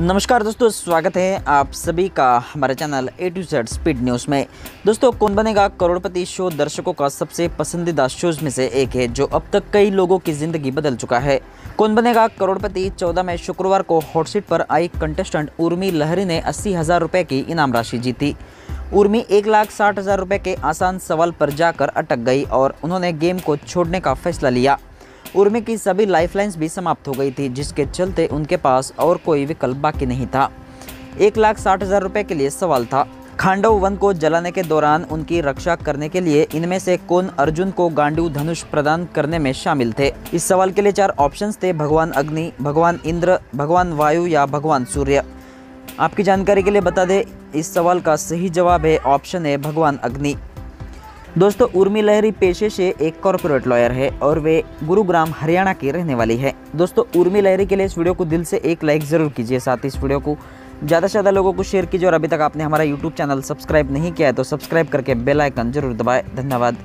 नमस्कार दोस्तों, स्वागत है आप सभी का हमारे channel A to Z speed news में। दोस्तों, कौन बनेगा करोड़पति शो दर्शकों का सबसे पसंदीदा शोज़ में से एक है, जो अब तक कई लोगों की ज़िंदगी बदल चुका है। कौन बनेगा करोड़पति चौदह में शुक्रवार को हॉटसीट पर आई कंटेस्टेंट उर्मी लहरी ने अस्सी हज़ार रुपये की इनाम राशि जीती। उर्मी एक लाख साठ हज़ार रुपये के आसान सवाल पर जाकर अटक गई और उन्होंने गेम को छोड़ने का फैसला लिया। उर्मी की सभी लाइफलाइंस भी समाप्त हो गई थी, जिसके चलते उनके पास और कोई विकल्प बाकी नहीं था। एक लाख साठ हज़ार रुपये के लिए सवाल था। खांडव वन को जलाने के दौरान उनकी रक्षा करने के लिए इनमें से कौन अर्जुन को गांडू धनुष प्रदान करने में शामिल थे? इस सवाल के लिए चार ऑप्शंस थे, भगवान अग्नि, भगवान इंद्र, भगवान वायु या भगवान सूर्य। आपकी जानकारी के लिए बता दें, इस सवाल का सही जवाब है ऑप्शन है भगवान अग्नि। दोस्तों, उर्मी लहरी पेशे से एक कॉरपोरेट लॉयर है और वे गुरुग्राम, हरियाणा की रहने वाली है। दोस्तों, उर्मी लहरी के लिए इस वीडियो को दिल से एक लाइक ज़रूर कीजिए। साथ ही इस वीडियो को ज़्यादा से ज़्यादा लोगों को शेयर कीजिए और अभी तक आपने हमारा यूट्यूब चैनल सब्सक्राइब नहीं किया है तो सब्सक्राइब करके बेलाइकन ज़रूर दबाए। धन्यवाद।